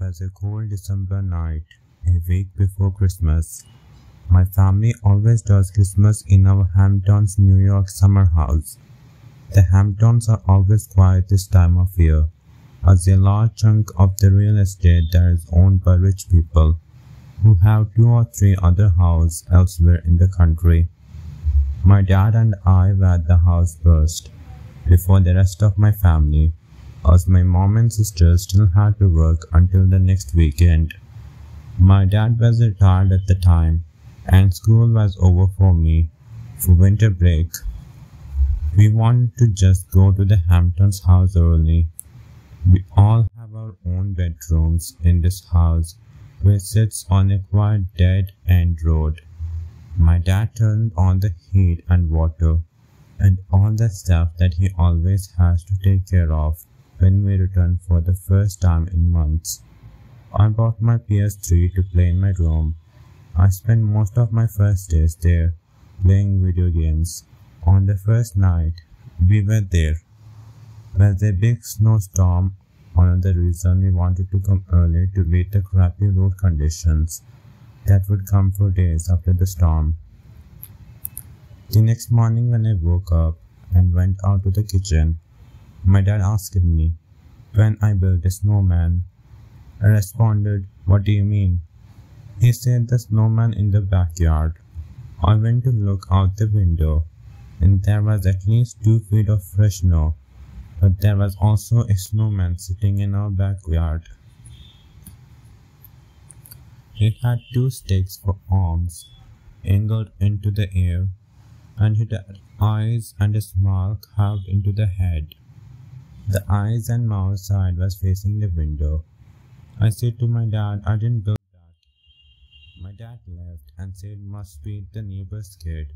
was a cold December night, a week before Christmas. My family always does Christmas in our Hamptons, New York summer house. The Hamptons are always quiet this time of year, as a large chunk of the real estate there is owned by rich people who have two or three other houses elsewhere in the country. My dad and I were at the house first, before the rest of my family as my mom and sister still had to work until the next weekend. My dad was retired at the time, and school was over for me for winter break. We wanted to just go to the Hamptons house early. We all have our own bedrooms in this house, which sits on a quiet dead end road. My dad turned on the heat and water and all the stuff that he always has to take care of when we returned for the first time in months. I brought my PS3 to play in my room. I spent most of my first days there playing video games. On the first night, we were there. Was a big snowstorm, another reason we wanted to come early to beat the crappy road conditions that would come for days after the storm. The next morning when I woke up and went out to the kitchen, my dad asked me when I built a snowman. I responded, What do you mean? He said the snowman in the backyard. I went to look out the window, and there was at least two feet of fresh snow, but there was also a snowman sitting in our backyard. He had two sticks for arms, angled into the air, and he had eyes and a smile carved into the head. The eyes and mouth side was facing the window. I said to my dad, I didn't build that. My dad left and said must be the neighbor's kid.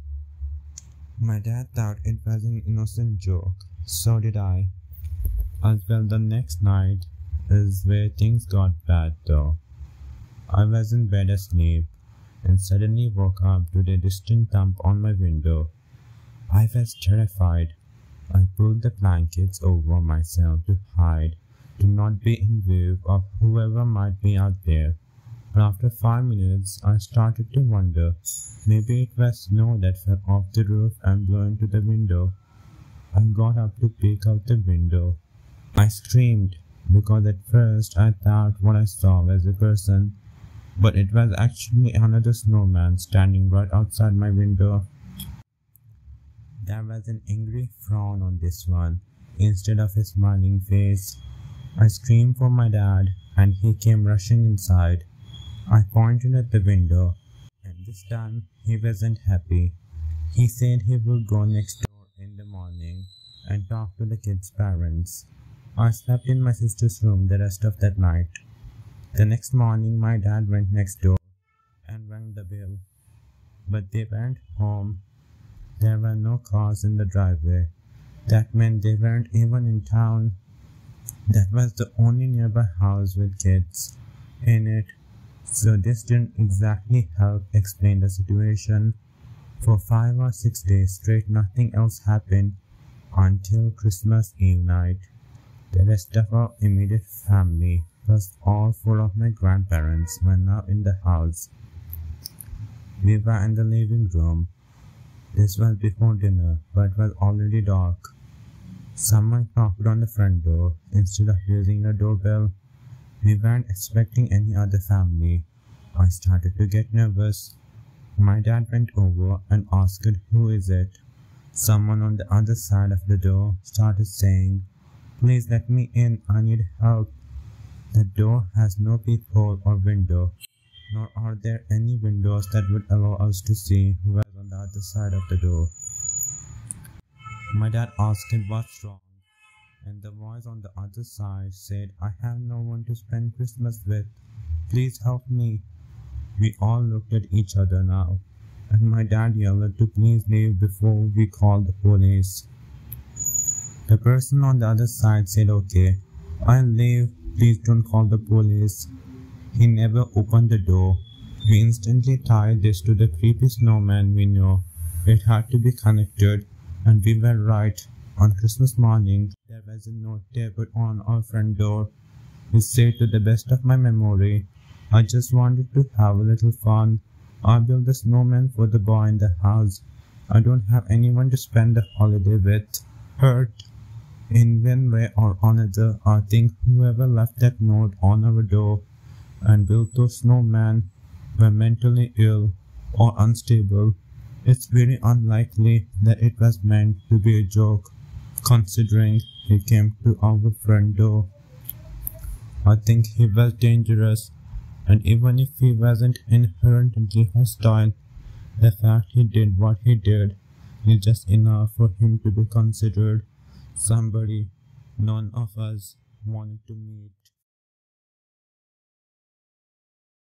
My dad thought it was an innocent joke. So did I. As well the next night is where things got bad though. I was in bed asleep and suddenly woke up to the distant thump on my window. I was terrified. I pulled the blankets over myself to hide, to not be in view of whoever might be out there. But after five minutes, I started to wonder maybe it was snow that fell off the roof and blew into the window. I got up to peek out the window. I screamed because at first I thought what I saw was a person, but it was actually another snowman standing right outside my window. There was an angry frown on this one, instead of a smiling face. I screamed for my dad, and he came rushing inside. I pointed at the window, and this time he wasn't happy. He said he would go next door in the morning and talk to the kids' parents. I slept in my sister's room the rest of that night. The next morning, my dad went next door and rang the bell, but they weren't home there were no cars in the driveway. That meant they weren't even in town. That was the only nearby house with kids in it, so this didn't exactly help explain the situation. For five or six days straight, nothing else happened until Christmas Eve night. The rest of our immediate family, plus all four of my grandparents, were now in the house. We were in the living room, this was before dinner, but it was already dark. Someone knocked on the front door instead of using the doorbell. We weren't expecting any other family. I started to get nervous. My dad went over and asked who is it. Someone on the other side of the door started saying, Please let me in, I need help. The door has no peephole or window, nor are there any windows that would allow us to see who the side of the door. My dad asked him what's wrong, and the voice on the other side said, I have no one to spend Christmas with. Please help me. We all looked at each other now, and my dad yelled to please leave before we called the police. The person on the other side said, Okay, I'll leave. Please don't call the police. He never opened the door. We instantly tied this to the creepy snowman we knew. It had to be connected, and we were right. On Christmas morning, there was a note put on our front door. It said to the best of my memory, I just wanted to have a little fun. I built a snowman for the boy in the house. I don't have anyone to spend the holiday with. Hurt in one way or another, I think whoever left that note on our door and built those snowmen were mentally ill or unstable. It's very unlikely that it was meant to be a joke, considering he came to our front door. I think he was dangerous, and even if he wasn't inherently hostile, the fact he did what he did is just enough for him to be considered somebody none of us wanted to meet.